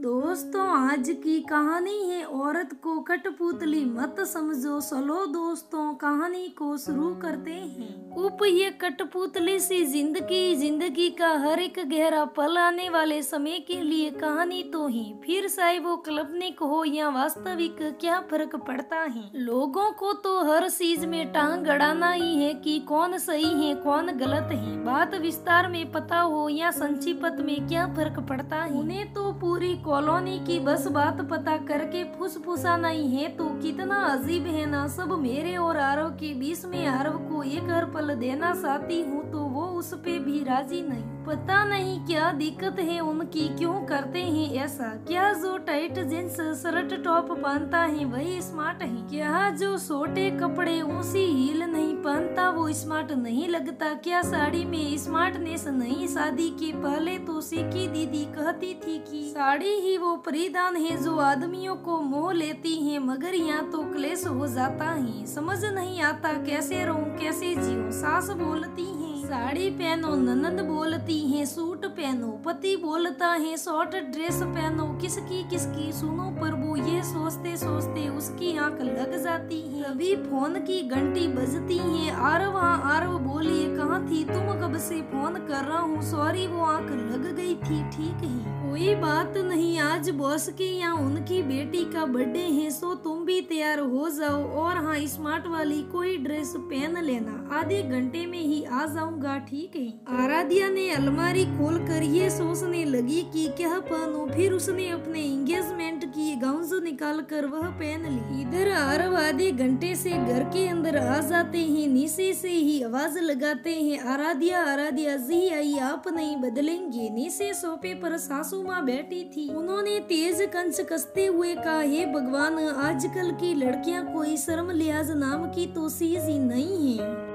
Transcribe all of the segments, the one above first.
दोस्तों, आज की कहानी है औरत को कठपुतली। मत समझो चलो दोस्तों, कहानी को शुरू करते हैं। उप ये कठपुतली सी ज़िंदगी ज़िंदगी का हर एक गहरा पल आने वाले समय के लिए कहानी तो ही। फिर चाहे वो कल्पनिक हो या वास्तविक, क्या फ़र्क पड़ता है? लोगों को तो हर चीज़ में टांग अड़ाना ही है कि कौन सही है, कौन गलत है। बात विस्तार में पता हो या संक्षिप्त में क्या फ़र्क पड़ता है? उन्हें तो पूरी कॉलोनी की बस बात पता करके फुसफुसा नहीं है तो कितना अजीब है ना, सब मेरे और आरव के बीच में आरव को एक हर पल देना चाहती हूँ तो वो उस पे भी राज़ी नहीं। पता नहीं क्या दिक्कत है उनकी, क्यों करते हैं ऐसा? क्या जो टाइट जींस, शर्ट, टॉप पहनता है वही स्मार्ट है? क्या जो छोटे कपड़े ऊँची हील नहीं पहनता, वो स्मार्ट नहीं लगता? क्या साड़ी में स्मार्टनेस नहीं? शादी के पहले तो सीखी दीदी कहती थी कि, साड़ी ही वो परिधान है जो आदमियों को मोह लेती है, मगर यहाँ तो क्लेश हो जाता है। समझ नहीं आता कैसे रहूँ, कैसे जीऊं। सास बोलती है, साड़ी पहनो, ननद बोलती है, सूट पहनो, पति बोलता है, शॉर्ट ड्रेस पहनो। किसकी किसकी? सुनो प्रभु ये सोचते सोचते उसकी आँख लग जाती है। अभी फ़ोन की घंटी बजती है। आरव आरव बोलिए, कहाँ थी? तुम कब से फ़ोन कर रहा हूँ? सॉरी, वो आँख लग गई थी, ठीक है। कोई बात नहीं, आज बॉस के या उनकी बेटी का बर्थडे है, सो तुम भी तैयार हो जाओ। और हाँ स्मार्ट वाली कोई ड्रेस पहन लेना। आधे घंटे में ही आ जाऊँगा, ठीक है? आराध्या ने अलमारी खोल कर ये सोचने लगी कि क्या पहनूं, फिर उसने अपने एंगेजमेंट की गाउन निकाल कर वह पहन ली। इधर आरव आधे घंटे से घर के अंदर आ जाते हैं, नीचे से ही आवाज़ लगाते हैं। आराध्या आराध्या जी, आई, आप नहीं बदलेंगे। नीचे सोफे पर सासू माँ बैठी थी। उन्होंने तेज कंस कसते हुए कहा, हे भगवान, आजकल की लड़कियाँ कोई शर्म लिहाज नाम की तो सीज ही नहीं है।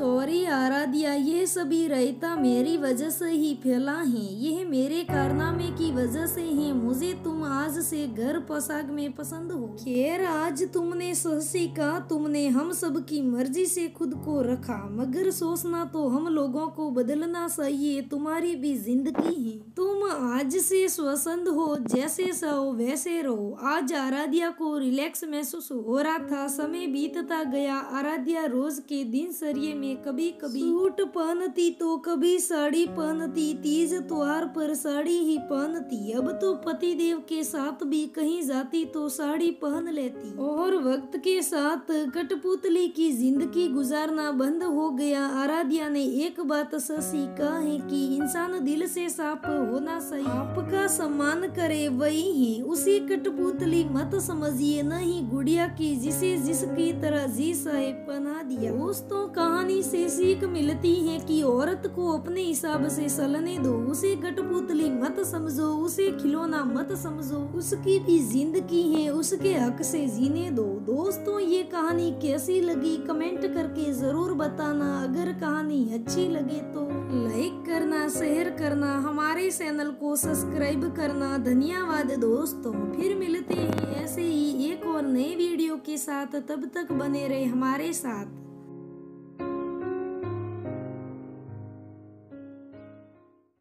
सॉरी, आराध्या, ये सभी रायता मेरी वजह से ही फैला है। यह मेरे कारनामे की वजह से है। मुझे तुम आज से घर पोशाक में पसंद हो। खैर, आज तुमने सही का, तुमने हम सब की मर्ज़ी से खुद को रखा। मगर सोचना तो हम लोगों को बदलना चाहिए। तुम्हारी भी ज़िंदगी है। तुम आज से स्वसंद हो, जैसे सो, वैसे रहो आज आराध्या को रिलैक्स महसूस हो रहा था। समय बीतता गया। आराध्या रोज के दिन सरिये में कभी कभी सूट पहनती तो कभी साड़ी पहनती। तीज त्योहार पर साड़ी ही पहनती। अब तो पति देव के साथ भी कहीं जाती तो साड़ी पहन लेती। और वक्त के साथ कठपुतली की ज़िंदगी गुजारना बंद हो गया। आराध्या ने एक बात सीखा है कि इंसान दिल से साफ़ होना चाहिए आपका सम्मान करे, वही है। उसी कठपुतली मत समझिए, नहीं गुड़िया की जिसे जिसकी तरह जी साहेब बना दिया। दोस्तों, कहानी से सीख मिलती है कि औरत को अपने हिसाब से सलने दो। उसे कठपुतली मत समझो, उसे खिलौना मत समझो। उसकी भी ज़िंदगी है, उसके हक से जीने दो। दोस्तों, ये कहानी कैसी लगी? कमेंट करके ज़रूर बताना। अगर कहानी अच्छी लगे तो लाइक करना, शेयर करना, हमारे चैनल को सब्सक्राइब करना, धन्यवाद दोस्तों। फिर मिलते हैं ऐसे ही एक और नए वीडियो के साथ। तब तक बने रहे हमारे साथ।